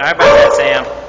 Sorry about that, Sam.